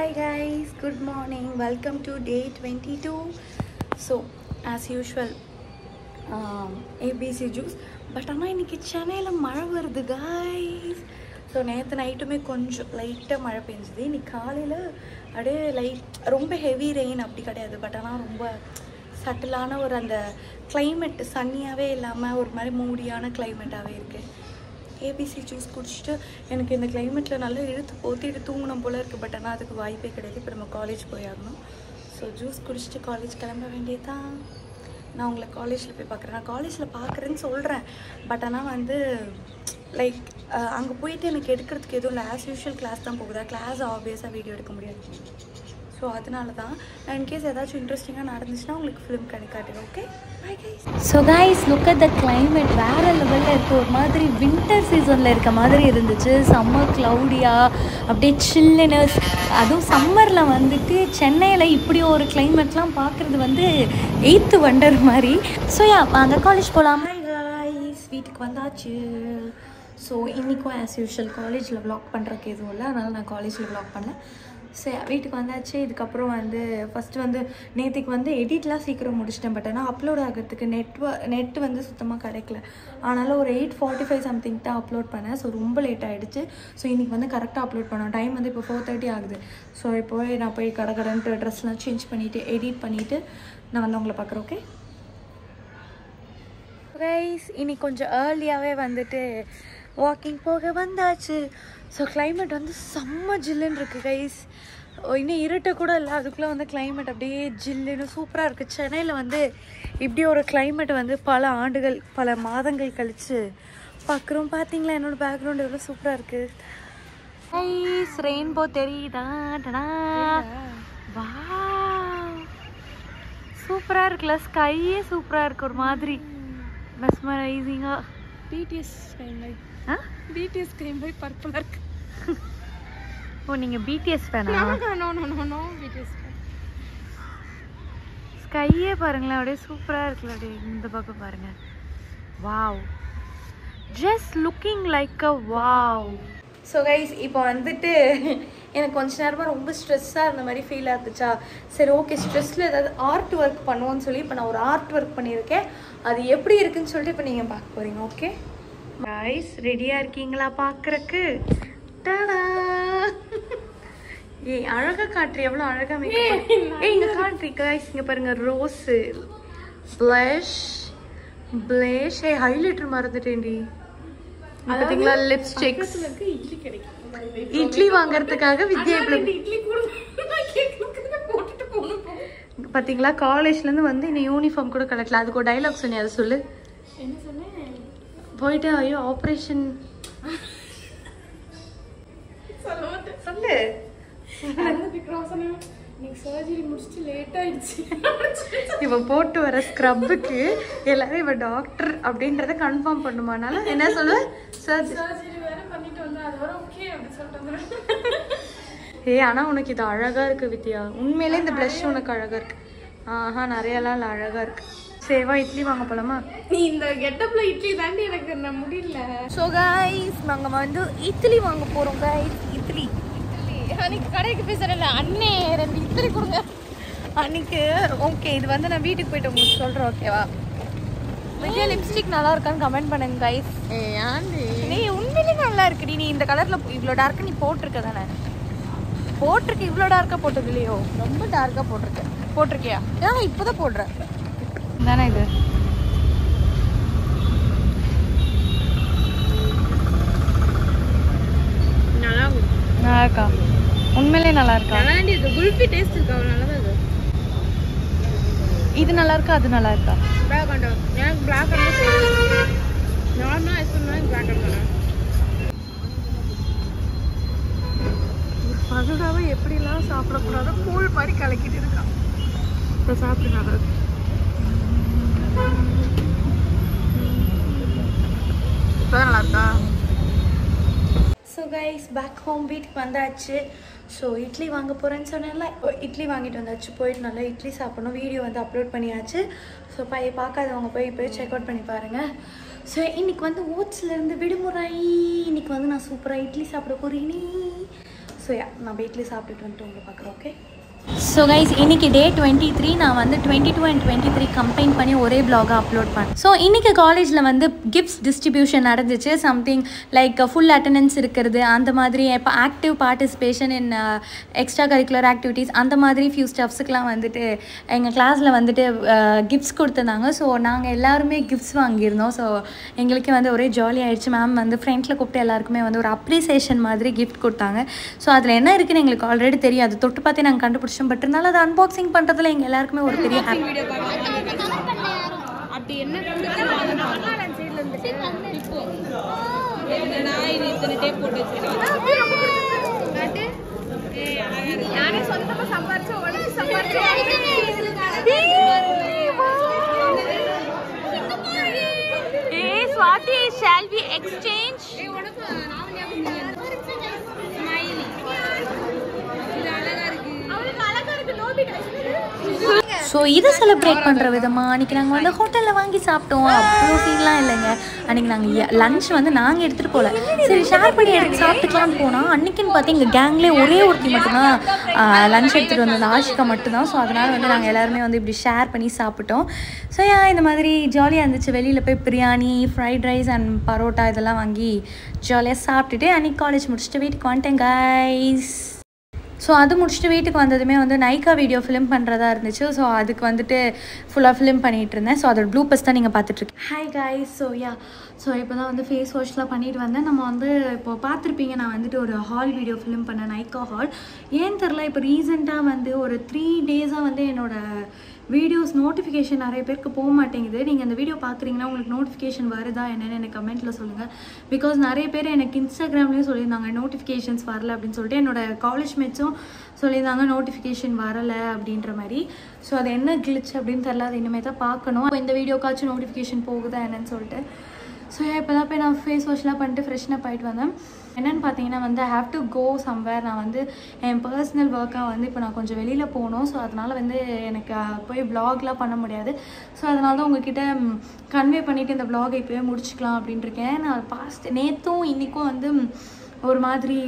Hi guys good morning welcome to day twenty two so as usual ABC juice but ஆனால் இன்னைக்கு சென்னையில் மழை வருது காய்ஸ் ஸோ நேற்று நைட்டுமே கொஞ்சம் லைட்டாக மழை பெஞ்சுது. இன்னைக்கு காலையில் அப்படியே லைட் ரொம்ப ஹெவி ரெயின் அப்படி கிடையாது. பட் ஆனால் ரொம்ப சட்டிலான ஒரு அந்த கிளைமேட் சன்னியாகவே இல்லாமல் ஒரு மாதிரி மூடியான கிளைமேட்டாகவே இருக்குது ஏபிசி ஜூஸ் குடிச்சிட்டு எனக்கு இந்த கிளைமேட்டில் நல்லா இழுத்து போத்திட்டு தூங்கணும் போல் இருக்குது பட் ஆனால் அதுக்கு வாய்ப்பே கிடையாது. இப்போ நம்ம காலேஜ் போயாகணும். ஸோ ஜூஸ் குடிச்சிட்டு காலேஜ் கிளம்ப வேண்டியதான் நான் உங்களை காலேஜில் போய் பார்க்குறேன். நான் காலேஜில் பார்க்குறேன்னு சொல்கிறேன் பட் ஆனால் வந்து லைக் அங்கே போயிட்டு எனக்கு எடுக்கிறதுக்கு எதுவும் இல்லை. ஆஸ் யூஷுவல் கிளாஸ் தான் போகுதா? கிளாஸ் ஆப்வியஸாக வீடியோ எடுக்க முடியாது. ஸோ அதனால தான் இன்கேஸ் ஏதாச்சும் இன்ட்ரெஸ்டிங்காக நடந்துச்சுன்னா உங்களுக்கு ஃபிலிம் கிடைக்காது okay so guys look at the climate. வேறு லெவலில் இருக்குது ஒரு மாதிரி வின்டர் சீசனில் இருக்க மாதிரி இருந்துச்சு. சம்மர் க்ளவுடியாக அப்படியே சில்லுனஸ் அதுவும் சம்மரில் வந்துட்டு சென்னையில் இப்படி ஒரு கிளைமேட்லாம் பார்க்குறது வந்து எயித்து வண்டர் மாதிரி. ஸோ யா அந்த காலேஜ் போகலாம் வீட்டுக்கு வந்தாச்சு. ஸோ இன்றைக்கும் ஆஸ் யூஷுவல் காலேஜில் வ்ளாக் பண்ணுறதுக்கு எதுவும் இல்லை. அதனால் நான் காலேஜில் வ்ளாக் பண்ணேன் சரி வீட்டுக்கு வந்தாச்சு. இதுக்கப்புறம் வந்து ஃபஸ்ட்டு வந்து நேற்றுக்கு வந்து எடிட்லாம் சீக்கிரம் முடிச்சிட்டேன். பட் ஆனால் அப்லோட் ஆகிறதுக்கு நெட்ஒர்க் நெட் வந்து சுத்தமாக கிடைக்கல. ஆனாலும் ஒரு எயிட் ஃபார்ட்டி ஃபைவ் சம்திங் தான் அப்லோட் பண்ணேன். ஸோ ரொம்ப லேட் ஆகிடுச்சு ஸோ இன்றைக்கி வந்து கரெக்டாக அப்லோட் பண்ணோம். டைம் வந்து இப்போ ஃபோர் தேர்ட்டி ஆகுது. ஸோ இப்போ நான் போய் கடை கடைன்ட்டு ட்ரெஸ்லாம் சேஞ்ச் பண்ணிவிட்டு எடிட் பண்ணிவிட்டு நான் வந்து உங்களை பார்க்குறேன் ஓகே கைஸ் இன்னைக்கு கொஞ்சம் ஏர்லியாகவே வந்துட்டு வாக்கிங் போக வந்தாச்சு. ஸோ climate வந்து செம்ம ஜில்லுன்னு இருக்குது கைஸ் இன்னும் இருட்ட கூட இல்லை. அதுக்குள்ளே வந்து climate அப்படியே ஜில்லுன்னு சூப்பராக இருக்குது சென்னையில் வந்து இப்படி ஒரு climate வந்து பல ஆண்டுகள் பல மாதங்கள் கழித்து பார்க்குறோம் பார்த்தீங்களா என்னோட பேக்ரவுண்ட் எவ்வளோ சூப்பராக இருக்குது கைஸ் ரெயின்போ தெரியுதா? வா சூப்பராக இருக்குல்ல? ஸ்கையே சூப்பராக இருக்கு ஒரு மாதிரி. மெஸ்மரைசிங்காக பிடிஎஸ் லைட் ஆ? பிடிஎஸ் ஸ்கைம் லைட் பர்பிளாக இருக்கு ஓ நீங்கள் பிடிஎஸ் ஃபேனா no no no no BTS ஸ்கையே பாருங்களேன் அப்படியே சூப்பராக இருக்குல்ல அப்படியே இந்த பக்கம் பாருங்க. Wow just looking like a wow so guys இப்போ வந்துட்டு எனக்கு கொஞ்ச நேரமாக ரொம்ப ஸ்ட்ரெஸ்ஸாக இருந்த மாதிரி ஃபீல் ஆகுதுச்சா சரி ஓகே ஸ்ட்ரெஸ்ஸில் ஏதாவது ஆர்ட் ஒர்க் பண்ணுவோன்னு சொல்லி இப்போ நான் ஒரு ஆர்ட் ஒர்க் பண்ணியிருக்கேன். அது எப்படி இருக்குன்னு சொல்லிட்டு இப்போ நீங்கள் பார்க்க போகிறீங்க ஓகே கைஸ் ரெடியாக இருக்கீங்களா பார்க்குறக்கு? டடா ஏய் அழகா காட்டுறி எவ்வளோ அழகா மேக்கப் ஏய் இங்க காட்டுறி கைஸ் இங்க பாருங்க ரோஸ் ப்ளஷ் ப்ளஷ் ஏய் ஹைலைட்டர் மறந்துட்டேன்டி. இங்க பாத்தீங்களா? லிப்ஸ்டிக்ஸ் இட்லி கிடைக்கும். இட்லி வாங்குறதுக்காக வித்யா இப்படி இட்லி கூட நான் கேட்கறதுக்கு போட்டுட்டு போகணும் போ. பாத்தீங்களா? காலேஜ்ல இருந்து வந்து இந்த யூனிஃபார்ம் கூட கலெக்டல அதுக்கு ஒரு டைலாக் சொன்னி அதை சொல்லு. போயிட்டு ஐயோ ஆப்ரேஷன் சொல்ல மாட்டேன் சொல்லு அதுக்கு cross ஆனேன். இன்னைக்கு சர்ஜரி முடிச்சுட்டு லேட் ஆயிடுச்சு. இவ போட்டு வர ஸ்க்ரப்புக்கு எல்லாரும் இவ டாக்டர் அப்படின்றத கன்ஃபார்ம் பண்ணுமானால என்ன சொல்லுவ? ஏய் ஆனா உனக்கு இது அழகா இருக்கு வித்யா. உண்மையிலே இந்த ப்ளஷ் உனக்கு அழகா இருக்கு. ஆஹா நிறையலாம் இல்லை அழகா இருக்கு. சேவா இட்லி வாங்க போலாமா? நீ இந்த கெட்டப்ல இட்லி தாண்டி எனக்கு முடியல. ஸோ கைஸ் நாங்கள் வந்து இட்லி வாங்க போகிறோம் கைஸ் இட்லி. அன்னைக்கு கடைக்கு பேசுறேன்ல அண்ணே ரெண்டு இட்லி கொடுங்க. அன்னைக்கு ஓகே இது வந்து நான் வீட்டுக்கு போயிட்டு உங்களுக்கு சொல்கிறேன் ஓகேவா விஜயா லிப்ஸ்டிக் நல்லா இருக்கான்னு கமெண்ட் பண்ணுங்க கைஸ் ஏ ஆண்டி. நீ உண்மையிலே நல்லா இருக்குடி. நீ இந்த கலர்ல இவ்வளோ டார்க்கு நீ போட்டிருக்க தானே? போட்டிருக்க இவ்வளோ டார்க்காக போட்டது இல்லையோ ரொம்ப டார்க்கா போட்டிருக்கேன் போட்டிருக்கியா? ஆ இப்போதான் போடுறேன். தானே இது. நல்லா இருக்கா? உண்மையிலே நல்லா இருக்கா இது குல்ஃபி டேஸ்ட் இருக்கு? அவ்வளோ நல்லா இது? நல்லா இருக்கா அது நல்லா இருக்கா பிளாக் அண்ட் எனக்கு பிளாக் அண்ட் நார்மலாக ஐஸ்கிரீம் எனக்கு பிளாக் அண்ட் பகுடாவை எப்படிலாம் சாப்பிடக்கூடாதோ கூழ் மாதிரி கலக்கிட்டு இருக்கான். இப்போ சாப்பிட்டு நல்லா இருக்கு இப்போ நல்லா இருக்கா ஸோ கைஸ் பேக் ஹோம் வீட்டுக்கு வந்தாச்சு. ஸோ இட்லி வாங்க போகிறேன்னு சொன்னேன்ல இட்லி வாங்கிட்டு வந்தாச்சு. போயிட்டு நல்லா இட்லி சாப்பிடணும். வீடியோ வந்து அப்லோட் பண்ணியாச்சு. ஸோ பைய பார்க்காதவங்க போய் போய் செக் அவுட் பண்ணி பாருங்கள் ஸோ இன்னைக்கு வந்து ஓட்ஸ்லேருந்து விடுமுறை. இன்னைக்கு வந்து நான் சூப்பராக இட்லி சாப்பிட போகிறேனே ஸோ யா நான் பேக்லேயே சாப்பிட்டுட்டு வந்துட்டு உங்களை பார்க்குறேன் ஓகே ஸோ கைஸ் இன்னைக்கு டே டுவெண்ட்டி த்ரீ நான் வந்து twenty two and twenty three combine பண்ணி ஒரே பிளாகாக அப்லோட் பண்ணேன் ஸோ இன்னைக்கு காலேஜில் வந்து கிஃப்ட்ஸ் டிஸ்ட்ரிபியூஷன் நடந்துச்சு. சம்திங் லைக் ஃபுல் அட்டண்டன்ஸ் இருக்கிறது அந்த மாதிரி இப்போ active participation in extra curricular activities அந்த மாதிரி ஃபியூ ஸ்டெப்ஸுக்கெலாம் வந்துட்டு எங்கள் கிளாஸில் வந்துட்டு uh, கிஃப்ட்ஸ் கொடுத்துருந்தாங்க. ஸோ நாங்கள் எல்லாருமே கிஃப்ட்ஸ் வாங்கியிருந்தோம். ஸோ எங்களுக்கே வந்து ஒரே ஜாலி ஆகிடுச்சு மேம் வந்து ஃப்ரெண்ட்ஸில் கூப்பிட்டு எல்லாருக்குமே வந்து ஒரு அப்ரிசியேஷன் மாதிரி கிஃப்ட் கொடுத்தாங்க. ஸோ அதில் என்ன இருக்குதுன்னு எங்களுக்கு ஆல்ரெடி தெரியும் தொட்டு பார்த்தே நாங்கள் கண்டுபிடிச்சோம். பட் இருந்தாலும் அதை அன்பாக்சிங் பண்ணுறதுல எங்கள் எல்லாருக்குமே ஒரு பெரிய ஹாப்பி வீடியோ அப்படி என்ன யாரே? சொந்தமா சம்பாரிச்சு உடனே சம்பாரிச்சு. ஏ ஸ்வாதி ஷால் வி. எக்ஸ்சேஞ்ச் ஏய் உனக்கு நான் ஞாபகம் ஸ்மைலி இது அழகா இருக்கு அவளுக்கு அழகா இருக்கு நோபிட்டா ஸோ இதை செலிப்ரேட் பண்ணுற விதமாக அன்றைக்கி நாங்கள் வந்து ஹோட்டலில் வாங்கி சாப்பிட்டோம். அவ்வளோ சீன்லாம் இல்லைங்க. அன்றைக்கி நாங்கள் லஞ்ச் வந்து நாங்கள் எடுத்துகிட்டு போகல சரி ஷேர் பண்ணி எடுத்து சாப்பிட்டுக்கலாம்னு போனால் அன்றைக்கின்னு பார்த்து எங்கள் கேங்லேயே ஒரே ஒருத்தி மட்டும்தான் லஞ்ச் எடுத்துகிட்டு வந்தது ஆஷிகா மட்டும்தான். ஸோ அதனால் வந்து நாங்கள் எல்லாருமே வந்து இப்படி ஷேர் பண்ணி சாப்பிட்டோம். ஸோ ஏன் இந்த மாதிரி ஜாலியாக இருந்துச்சு. வெளியில் போய் biryani fried rice and parotta இதெல்லாம் வாங்கி ஜாலியாக சாப்பிட்டுட்டு அன்றைக்கி காலேஜ் முடிச்சுட்டு வீட்டுக்கு வந்துட்டேன் கைஸ் ஸோ அது முடிச்சுட்டு வீட்டுக்கு வந்ததுமே வந்து நைக்கா வீடியோ ஃபிலிம் பண்ணுறதா இருந்துச்சு. ஸோ அதுக்கு வந்துட்டு ஃபுல்லாக ஃபிலிம் பண்ணிகிட்டு இருந்தேன். ஸோ அதோட ப்ளூபஸ் தான் நீங்கள் பார்த்துட்ருக்கீங்க. Hi guys so ya so இப்போ தான் வந்து ஃபேஸ் வாஷ்லாம் பண்ணிட்டு வந்தேன். நம்ம வந்து இப்போ பார்த்துருப்பீங்க நான் வந்துட்டு ஒரு ஹால் வீடியோ ஃபிலிம் பண்ணேன் நைக்கா ஹால் ஏன்னு தெரில இப்போ ரீசெண்டாக வந்து ஒரு த்ரீ டேஸாக வந்து என்னோடய வீடியோஸ் நோட்டிஃபிகேஷன் நிறைய பேருக்கு போக மாட்டேங்குது. நீங்கள் அந்த வீடியோ பார்க்குறீங்கன்னா உங்களுக்கு நோட்டிஃபிகேஷன் வருதா என்னென்னு எனக்கு கமெண்ட்டில் சொல்லுங்கள் பிகாஸ் நிறைய பேர் எனக்கு இன்ஸ்டாகிராம்லேயும் சொல்லியிருந்தாங்க நோட்டிஃபிகேஷன்ஸ் வரல அப்படின்னு சொல்லிட்டு. என்னோட காலேஜ் மேட்ஸும் சொல்லியிருந்தாங்க நோட்டிஃபிகேஷன் வரலை அப்படின்ற மாதிரி. ஸோ அது என்ன கிளிச் அப்படின்னு தெரில அது இனிமேல் தான் பார்க்கணும். அப்போ இந்த வீடியோக்காச்சும் நோட்டிஃபிகேஷன் போகுதா என்னன்னு சொல்லிட்டு. ஸோ இப்போ தான் போய் நான் ஃபேஸ் வாஷ்லாம் பண்ணிட்டு ஃப்ரெஷ்னப் ஆகிட்டு வந்தேன். என்னென்னு பார்த்தீங்கன்னா வந்து I have to go somewhere நான் வந்து என் பர்சனல் ஒர்க்காக வந்து இப்போ நான் கொஞ்சம் வெளியில் போகணும். ஸோ அதனால் வந்து எனக்கு போய் ப்ளாக்லாம் பண்ண முடியாது. ஸோ அதனால தான் உங்ககிட்ட கன்வே பண்ணிவிட்டு இந்த ப்ளாகை இப்போயே முடிச்சுக்கலாம் அப்படின்ட்டு இருக்கேன். நான் பாஸ்ட் நேற்றும் இன்றைக்கும் வந்து ஒரு மாதிரி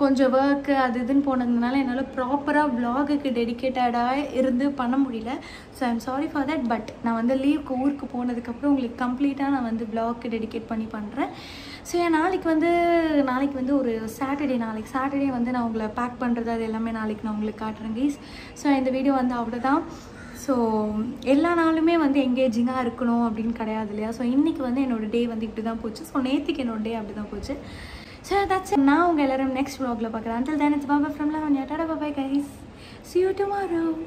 கொஞ்சம் ஒர்க்கு அது இதுன்னு போனதுனால என்னால் ப்ராப்பராக ப்ளாகுக்கு டெடிக்கேட்டடாக இருந்து பண்ண முடியல. So I'm sorry for that but நான் வந்து லீவுக்கு ஊருக்கு போனதுக்கப்புறம் உங்களுக்கு கம்ப்ளீட்டாக நான் வந்து vlogக்கு டெடிகேட் பண்ணி பண்ணுறேன் ஸோ என் நாளைக்கு வந்து நாளைக்கு வந்து ஒரு சாட்டர்டே நாளைக்கு சாட்டர்டே வந்து நான் உங்களை பேக் பண்ணுறது அது எல்லாமே நாளைக்கு நான் உங்களுக்கு காட்டுறேன் கைஸ் ஸோ இந்த வீடியோ வந்து அவ்வளோதான் ஸோ எல்லா நாளுமே வந்து எங்கேஜிங்காக இருக்கணும் அப்படின்னு கிடையாது இல்லையா? ஸோ இன்றைக்கி வந்து என்னோடய டே வந்து இப்படி தான் போச்சு. ஸோ நேற்றுக்கு என்னோட டே அப்படி தான் போச்சு ஸோ தட்ஸ் நான் உங்கள் எல்லாரும் நெக்ஸ்ட் வ்ளாகில் பார்க்குறேன். அண்டில் தேன் இட்ஸ் பாபா ஃப்ரம்லாம் lavanya. Tada bye guys. See you tomorrow.